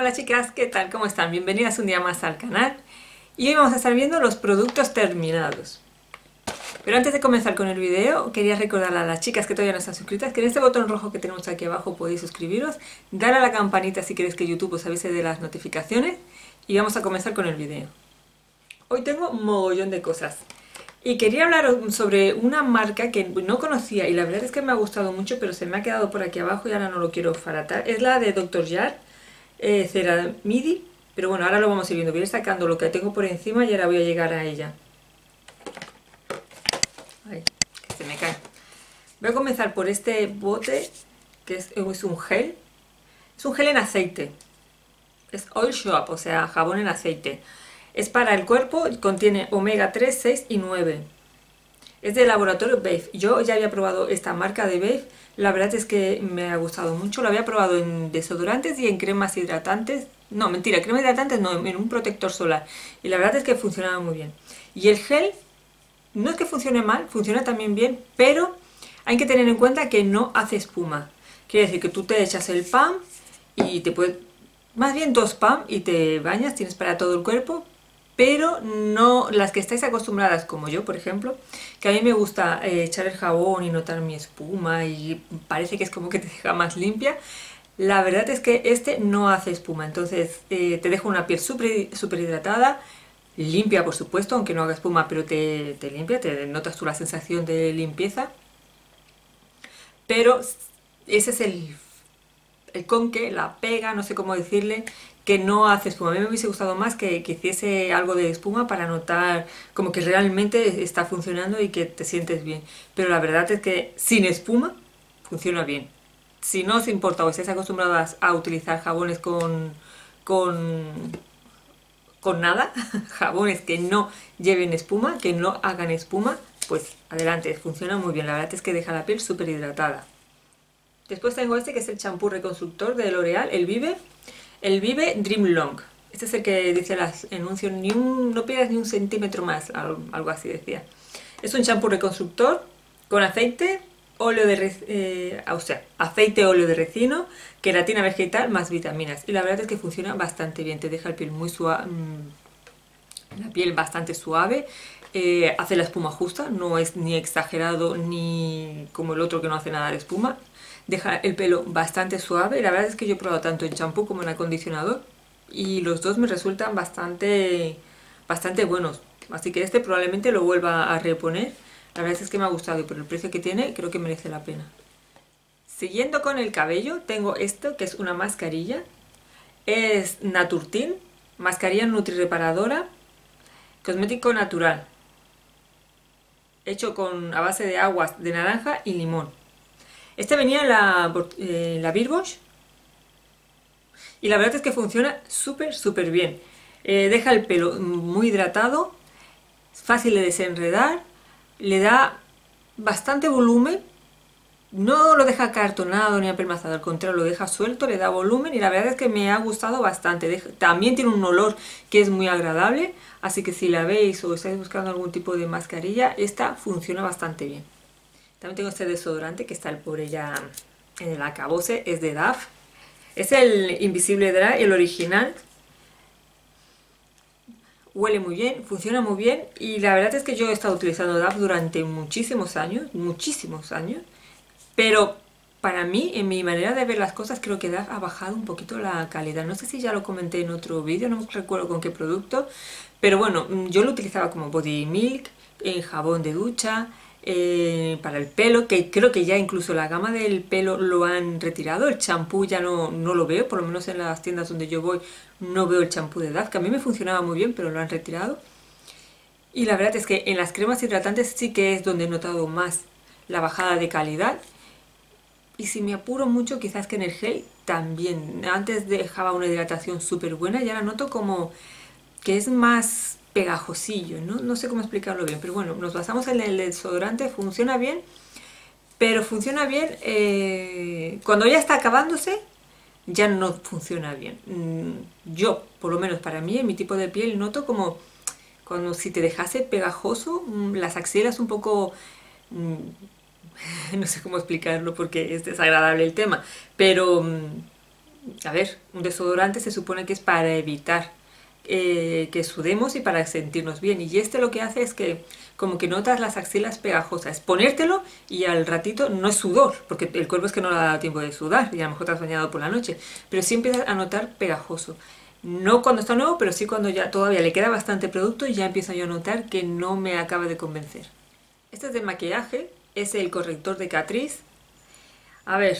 Hola chicas, ¿qué tal? ¿Cómo están? Bienvenidas un día más al canal y hoy vamos a estar viendo los productos terminados. Pero antes de comenzar con el video, quería recordar a las chicas que todavía no están suscritas que en este botón rojo que tenemos aquí abajo podéis suscribiros, dar a la campanita si queréis que YouTube os avise de las notificaciones y vamos a comenzar con el video. Hoy tengo mogollón de cosas. Y quería hablar sobre una marca que no conocía y la verdad es que me ha gustado mucho, pero se me ha quedado por aquí abajo y ahora no lo quiero faratar. Es la de Dr. Yard eh, ceramidi, pero bueno, ahora lo vamos a ir viendo. Voy a ir sacando lo que tengo por encima y ahora voy a llegar a ella. Se me cae. Voy a comenzar por este bote, que es, es un gel. Es un gel en aceite. Es Oil Shop, o sea, jabón en aceite. Es para el cuerpo, contiene omega 3, 6 y 9. Es de laboratorio Babe. Yo ya había probado esta marca de Babe. La verdad es que me ha gustado mucho. Lo había probado en desodorantes y en cremas hidratantes. No, mentira, cremas hidratantes no, en un protector solar. Y la verdad es que funcionaba muy bien. Y el gel, no es que funcione mal, funciona también bien, pero hay que tener en cuenta que no hace espuma. Quiere decir que tú te echas el pan y te puedes... Más bien dos pan y te bañas, tienes para todo el cuerpo, pero no las que estáis acostumbradas como yo, por ejemplo, que a mí me gusta eh, echar el jabón y notar mi espuma y parece que es como que te deja más limpia. La verdad es que este no hace espuma, entonces eh, te deja una piel súper super hidratada, limpia por supuesto, aunque no haga espuma, pero te, te limpia, te notas tú la sensación de limpieza. Pero ese es el, el conque, la pega, no sé cómo decirle, que no hace espuma. A mí me hubiese gustado más que, que, hiciese algo de espuma para notar como que realmente está funcionando y que te sientes bien. Pero la verdad es que sin espuma funciona bien. Si no os importa o estáis acostumbradas a utilizar jabones con, con, con nada, jabones que no lleven espuma, que no hagan espuma, pues adelante, funciona muy bien. La verdad es que deja la piel súper hidratada. Después tengo este que es el champú reconstructor de L'Oreal, el Vive el Vive Dream Long. Este es el que dice las anuncios, ni un, no pierdas ni un centímetro más, algo así decía. Es un champú reconstructor con aceite, óleo de eh, o sea, aceite, óleo de recino, queratina vegetal más vitaminas. Y la verdad es que funciona bastante bien, te deja la piel muy suave, mm, la piel bastante suave, eh, hace la espuma justa, no es ni exagerado ni como el otro que no hace nada de espuma, deja el pelo bastante suave. La verdad es que yo he probado tanto en champú como en acondicionador y los dos me resultan bastante, bastante buenos. Así que este probablemente lo vuelva a reponer. La verdad es que me ha gustado y por el precio que tiene creo que merece la pena. Siguiendo con el cabello tengo esto que es una mascarilla. Es Naturtin, mascarilla nutri-reparadora, cosmético natural. Hecho con, a base de aguas de naranja y limón. Este venía en la, eh, la y la verdad es que funciona súper, súper bien. Eh, deja el pelo muy hidratado, fácil de desenredar, le da bastante volumen, no lo deja cartonado ni apelmazado, al contrario, lo deja suelto, le da volumen y la verdad es que me ha gustado bastante. también tiene un olor que es muy agradable, así que si la veis o estáis buscando algún tipo de mascarilla, esta funciona bastante bien. También tengo este desodorante que está por ella en el acabose, es de DAF. Es el Invisible Dry, el original. Huele muy bien, funciona muy bien y la verdad es que yo he estado utilizando DAF durante muchísimos años, muchísimos años, pero para mí, en mi manera de ver las cosas, creo que DAF ha bajado un poquito la calidad. No sé si ya lo comenté en otro vídeo, no recuerdo con qué producto, pero bueno, yo lo utilizaba como body milk, en jabón de ducha, eh, para el pelo, que creo que ya incluso la gama del pelo lo han retirado, el champú ya no, no, lo veo, por lo menos en las tiendas donde yo voy no veo el champú de DAF, que a mí me funcionaba muy bien, pero lo han retirado. Y la verdad es que en las cremas hidratantes sí que es donde he notado más la bajada de calidad. Y si me apuro mucho, quizás que en el gel también. Antes dejaba una hidratación súper buena y ahora noto como que es más pegajosillo, ¿no? No sé cómo explicarlo bien, pero bueno, nos basamos en el desodorante, funciona bien, pero funciona bien eh, cuando ya está acabándose, ya no funciona bien. Mm, yo, por lo menos para mí, en mi tipo de piel, noto como cuando si te dejase pegajoso, mm, las axilas un poco... Mm, no sé cómo explicarlo porque es desagradable el tema, pero a ver, un desodorante se supone que es para evitar eh, que sudemos y para sentirnos bien. Y este lo que hace es que como que notas las axilas pegajosas. Ponértelo y al ratito no es sudor, porque el cuerpo es que no le ha dado tiempo de sudar y a lo mejor te has bañado por la noche, pero sí empiezas a notar pegajoso. No cuando está nuevo, pero sí cuando ya todavía le queda bastante producto y ya empiezo yo a notar que no me acaba de convencer. Este es de maquillaje, es el corrector de Catrice. A ver,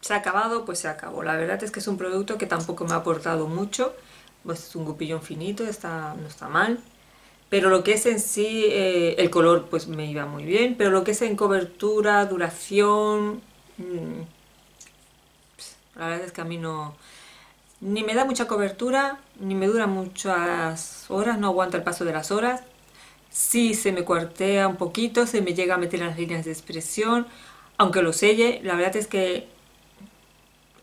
se ha acabado, pues se acabó. La verdad es que es un producto que tampoco me ha aportado mucho. Pues es un gupillón finito, está, no está mal. Pero lo que es en sí, eh, el color pues me iba muy bien, pero lo que es en cobertura, duración, mm, la verdad es que a mí no, ni me da mucha cobertura, ni me dura muchas horas, no aguanta el paso de las horas. Sí se me cuartea un poquito, se me llega a meter las líneas de expresión, aunque lo selle, la verdad es que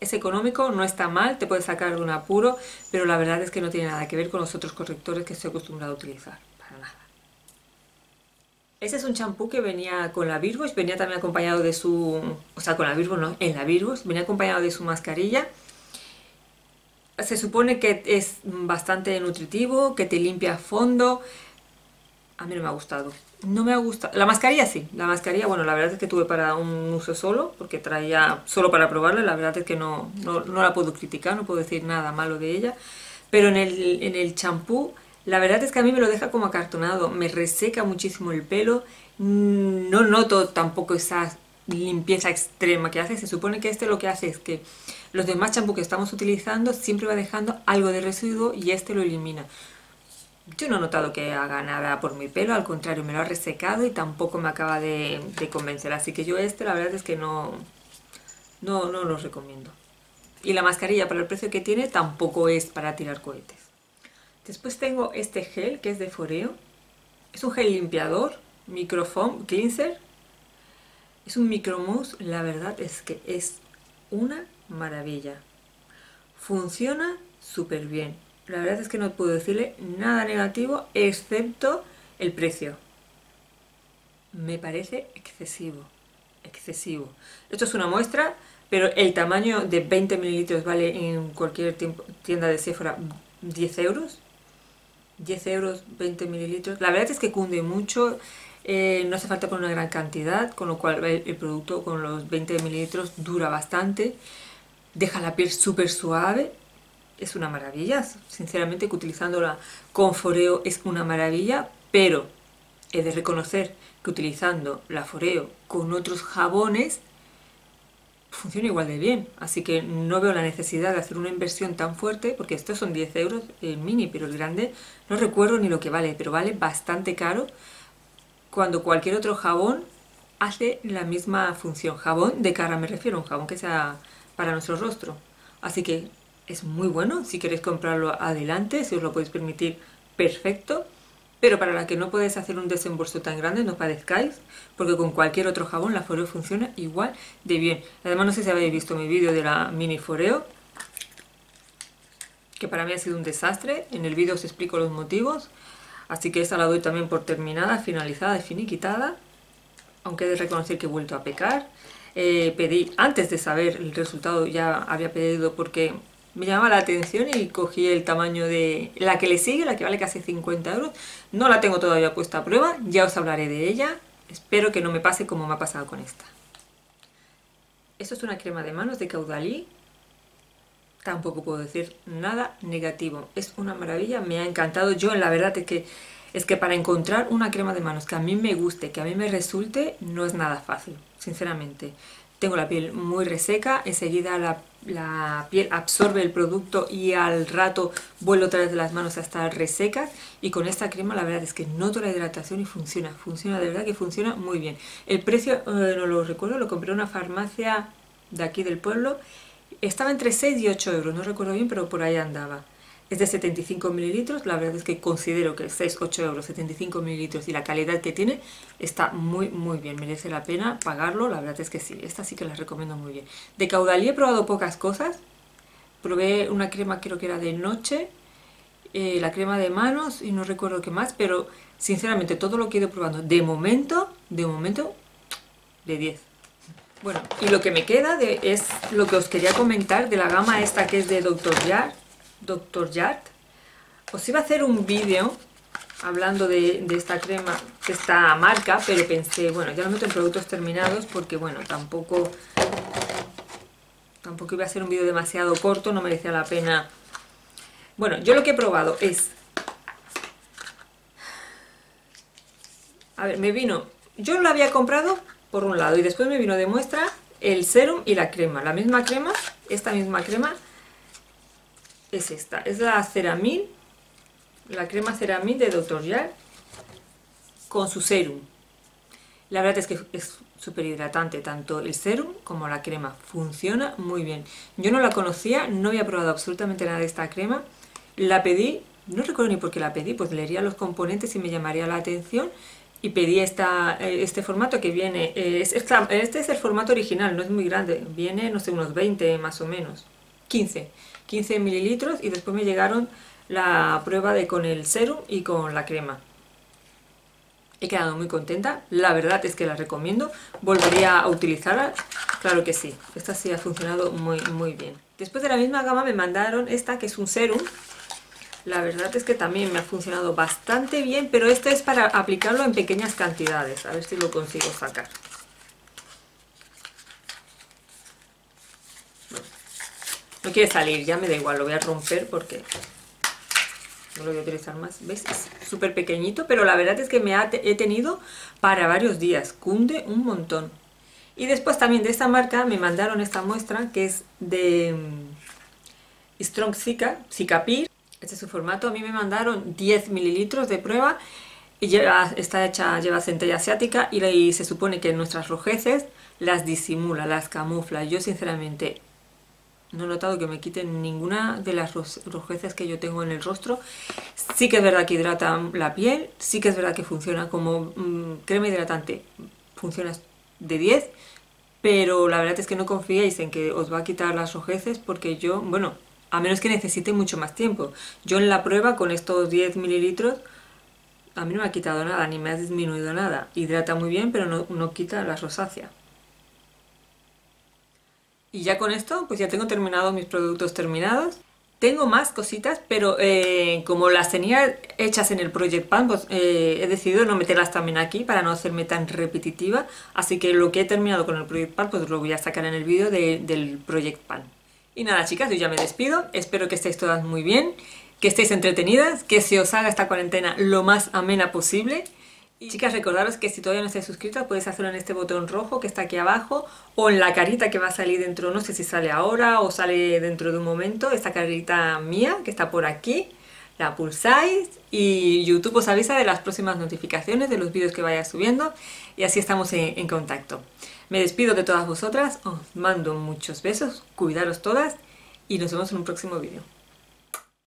es económico, no está mal, te puede sacar de un apuro, pero la verdad es que no tiene nada que ver con los otros correctores que estoy acostumbrado a utilizar, para nada. Ese es un champú que venía con la Virgos, venía también acompañado de su... o sea, con la Virgos no, en la Virgos, venía acompañado de su mascarilla. Se supone que es bastante nutritivo, que te limpia a fondo. A mí no me ha gustado. No me ha gustado. La mascarilla sí. La mascarilla, bueno, la verdad es que tuve para un uso solo, porque traía solo para probarla. La verdad es que no, no, la puedo criticar, no puedo decir nada malo de ella. Pero en el, en el champú, la verdad es que a mí me lo deja como acartonado. Me reseca muchísimo el pelo. Mm, no noto tampoco esa limpieza extrema que hace. Se supone que este lo que hace es que los demás champú que estamos utilizando siempre va dejando algo de residuo y este lo elimina. Yo no he notado que haga nada por mi pelo, al contrario, me lo ha resecado y tampoco me acaba de, convencer. Así que yo este la verdad es que no, no, no lo recomiendo. Y la mascarilla, para el precio que tiene, tampoco es para tirar cohetes. Después tengo este gel que es de Foreo. Es un gel limpiador, microfoam cleanser. Es un micromousse, la verdad es que es una maravilla. Funciona súper bien la verdad es que no puedo decirle nada negativo excepto el precio. Me parece excesivo, excesivo. Esto es una muestra, pero el tamaño de 20 mililitros vale en cualquier tienda de Sephora 10 euros. 10 euros, 20 mililitros. La verdad es que cunde mucho, eh, no hace falta poner una gran cantidad, con lo cual el, el producto con los 20 mililitros dura bastante. Deja la piel súper suave, es una maravilla. Sinceramente que utilizándola con foreo es una maravilla, pero he de reconocer que utilizando la foreo con otros jabones funciona igual de bien. Así que no veo la necesidad de hacer una inversión tan fuerte, porque estos son 10 euros el mini, pero el grande no recuerdo ni lo que vale, pero vale bastante caro cuando cualquier otro jabón hace la misma función. Jabón de cara me refiero, un jabón que sea para nuestro rostro. Así que es muy bueno. Si queréis comprarlo adelante, si os lo podéis permitir, perfecto. Pero para la que no podéis hacer un desembolso tan grande, no padezcáis, porque con cualquier otro jabón la Foreo funciona igual de bien. Además, no sé si habéis visto mi vídeo de la mini Foreo, que para mí ha sido un desastre. En el vídeo os explico los motivos, así que esta la doy también por terminada, finalizada y finiquitada. Aunque he de reconocer que he vuelto a pecar. Eh, pedí, antes de saber el resultado, ya había pedido porque me llama la atención y cogí el tamaño de la que le sigue, la que vale casi 50 euros. No la tengo todavía puesta a prueba, ya os hablaré de ella. Espero que no me pase como me ha pasado con esta. Esto es una crema de manos de Caudalí. Tampoco puedo decir nada negativo. Es una maravilla, me ha encantado. Yo la verdad es que, es que para encontrar una crema de manos que a mí me guste, que a mí me resulte, no es nada fácil, sinceramente. Tengo la piel muy reseca, enseguida la la piel absorbe el producto y al rato vuelve otra vez de las manos a estar resecas y con esta crema la verdad es que noto la hidratación y funciona, funciona de verdad que funciona muy bien. El precio eh, no lo recuerdo, lo compré en una farmacia de aquí del pueblo, estaba entre 6 y 8 euros, no recuerdo bien pero por ahí andaba es de 75 mililitros, la verdad es que considero que 6, 8 euros, 75 mililitros y la calidad que tiene está muy muy bien, merece la pena pagarlo, la verdad es que sí, esta sí que la recomiendo muy bien. De Caudalí he probado pocas cosas, probé una crema creo que era de noche, eh, la crema de manos y no recuerdo qué más, pero sinceramente todo lo que he ido probando de momento, de momento, de 10. Bueno, y lo que me queda es lo que os quería comentar de la gama esta que es de Dr. Yard. Dr. Yard. Os iba a hacer un vídeo hablando de, esta crema, de esta marca, pero pensé, bueno, ya lo meto en productos terminados porque, bueno, tampoco tampoco iba a ser un vídeo demasiado corto, no merecía la pena. Bueno, yo lo que he probado es... A ver, me vino... Yo lo había comprado por un lado y después me vino de muestra el serum y la crema. La misma crema, esta misma crema es esta. Es la Ceramil, la crema Ceramil de Dr. Yar con su serum. La verdad es que es súper hidratante, tanto el serum como la crema. Funciona muy bien. Yo no la conocía, no había probado absolutamente nada de esta crema. La pedí, no recuerdo ni por qué la pedí, pues leería los componentes y me llamaría la atención. Y pedí esta, eh, este formato que viene, eh, este es el formato original, no es muy grande, viene, no sé, unos 20 más o menos, 15, 15 mililitros y después me llegaron la prueba de con el serum y con la crema. He quedado muy contenta, la verdad es que la recomiendo, volvería a utilizarla, claro que sí, esta sí ha funcionado muy, muy bien. Después de la misma gama me mandaron esta que es un serum, la verdad es que también me ha funcionado bastante bien, pero este es para aplicarlo en pequeñas cantidades, a ver si lo consigo sacar. No quiere salir, ya me da igual, lo voy a romper porque no lo voy a utilizar más. ¿Ves? Es súper pequeñito, pero la verdad es que me he tenido para varios días. Cunde un montón. Y después también de esta marca me mandaron esta muestra que es de mm, Strong Zika, Zikapir. Este es su formato. A mí me mandaron 10 mililitros de prueba. Y lleva, está hecha, lleva centella asiática y, y se supone que nuestras rojeces las disimula, las camufla. Yo sinceramente no he notado que me quiten ninguna de las rojeces que yo tengo en el rostro. Sí que es verdad que hidrata la piel, sí que es verdad que funciona como mm, crema hidratante, funciona de 10, pero la verdad es que no confiéis en que os va a quitar las rojeces porque yo, bueno, a menos que necesite mucho más tiempo. Yo en la prueba con estos 10 mililitros a mí no me ha quitado nada, ni me ha disminuido nada. Hidrata muy bien, pero no, no quita la rosácea. Y ya con esto, pues ya tengo terminados mis productos terminados. Tengo más cositas, pero eh, como las tenía hechas en el Project Pan, pues eh, he decidido no meterlas también aquí para no hacerme tan repetitiva. Así que lo que he terminado con el Project Pan, pues lo voy a sacar en el vídeo del Project Pan. Y nada chicas, yo ya me despido. Espero que estéis todas muy bien, que estéis entretenidas, que se os haga esta cuarentena lo más amena posible. Y chicas, recordaros que si todavía no estáis suscritas podéis hacerlo en este botón rojo que está aquí abajo o en la carita que va a salir dentro, no sé si sale ahora o sale dentro de un momento, esta carita mía que está por aquí, la pulsáis y YouTube os avisa de las próximas notificaciones de los vídeos que vaya subiendo y así estamos en, en contacto. Me despido de todas vosotras, os mando muchos besos, cuidaros todas y nos vemos en un próximo vídeo.